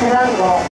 背番号